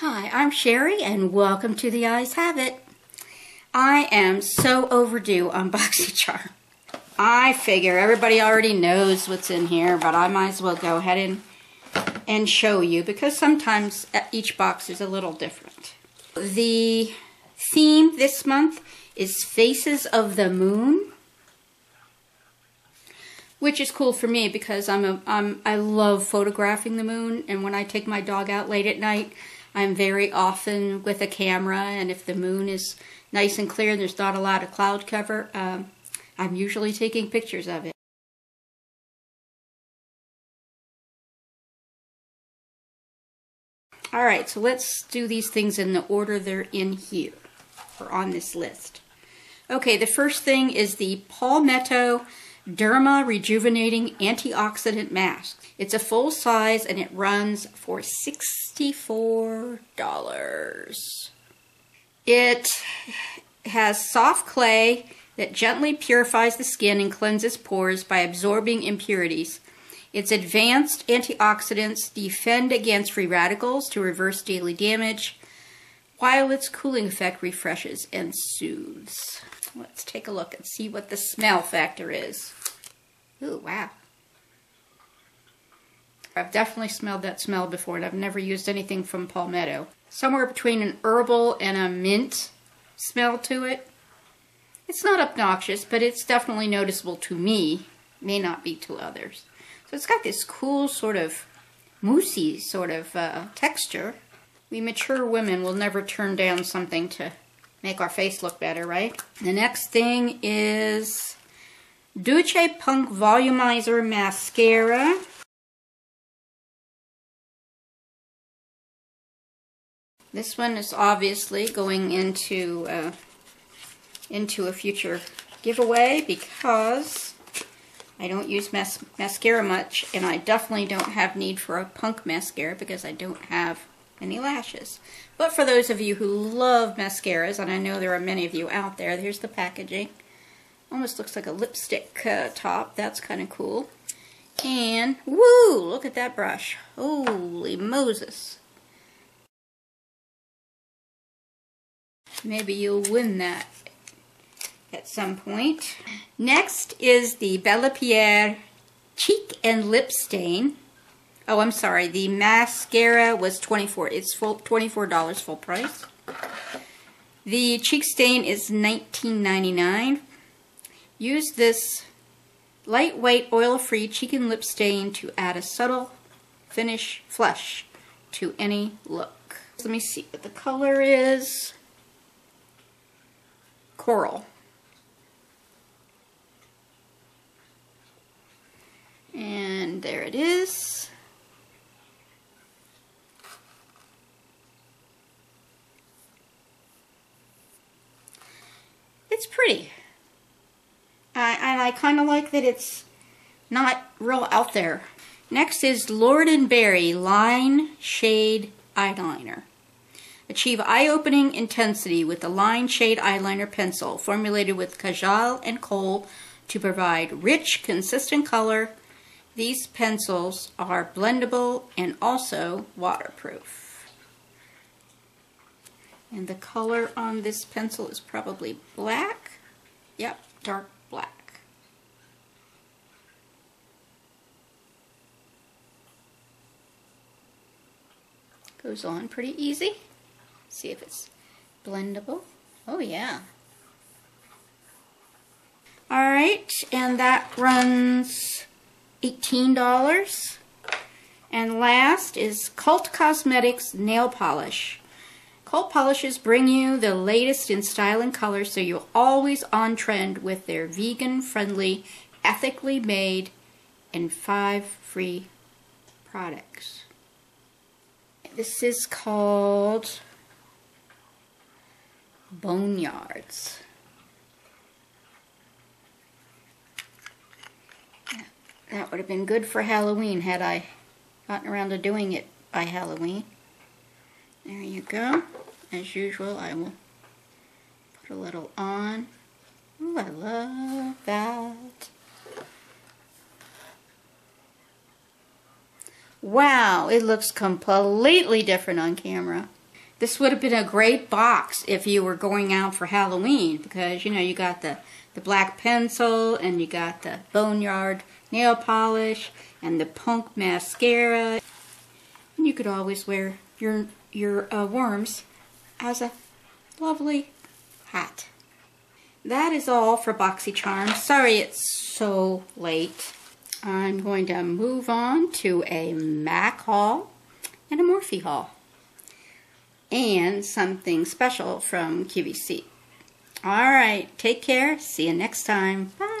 Hi, I'm Sherry and welcome to The Eyes Have It. I am so overdue on BoxyCharm. I figure everybody already knows what's in here, but I might as well go ahead and, and show you because sometimes uh, each box is a little different. The theme this month is Faces of the Moon, which is cool for me because I'm a I'm, I love photographing the moon, and when I take my dog out late at night, I'm very often with a camera, and if the moon is nice and clear and there's not a lot of cloud cover, um, I'm usually taking pictures of it. Alright, so let's do these things in the order they're in here, or on this list. Okay, the first thing is the Palmetto Derma Rejuvenating Antioxidant Mask. It's a full size and it runs for $64. It has soft clay that gently purifies the skin and cleanses pores by absorbing impurities. Its advanced antioxidants defend against free radicals to reverse daily damage, while its cooling effect refreshes and soothes. Let's take a look and see what the smell factor is. Ooh, wow. I've definitely smelled that smell before, and I've never used anything from Palmetto. Somewhere between an herbal and a mint smell to it. It's not obnoxious, but it's definitely noticeable to me. May not be to others. So it's got this cool sort of moussey sort of uh, texture. We mature women will never turn down something to make our face look better, right? The next thing is Doucce Punk Volumizer Mascara. This one is obviously going into uh, into a future giveaway because I don't use mas mascara much and I definitely don't have need for a punk mascara because I don't have any lashes. But for those of you who love mascaras, and I know there are many of you out there, here's the packaging. Almost looks like a lipstick uh, top. That's kind of cool. And, woo, look at that brush. Holy Moses. Maybe you'll win that at some point. Next is the Bellapierre Cheek and Lip Stain. Oh, I'm sorry. The mascara was 24 It's full $24 full price. The cheek stain is $19.99. Use this lightweight oil-free cheek and lip stain to add a subtle finish flush to any look. Let me see what the color is coral. And there it is. It's pretty. I, kind of like that it's not real out there. Next is Lord & Berry Line Shade Eyeliner. Achieve eye-opening intensity with the line shade eyeliner pencil formulated with Kajal and kohl to provide rich, consistent color. These pencils are blendable and also waterproof. And the color on this pencil is probably black. Yep, dark black. Goes on pretty easy. See if it's blendable. Oh yeah. Alright, and that runs $18. And last is Cult Cosmetics Nail Polish. Cult polishes bring you the latest in style and color so you're always on trend with their vegan-friendly, ethically made, and five free products. This is called boneyards. That would have been good for Halloween had I gotten around to doing it by Halloween. There you go. As usual, I will put a little on. Ooh, I love that. Wow, it looks completely different on camera. This would have been a great box if you were going out for Halloween because you know you got the the black pencil and you got the boneyard nail polish and the punk mascara. And you could always wear your your uh, worms as a lovely hat. That is all for BoxyCharm. Sorry it's so late. I'm going to move on to a MAC haul and a Morphe haul. And something special from QVC. All right, take care. See you next time. Bye.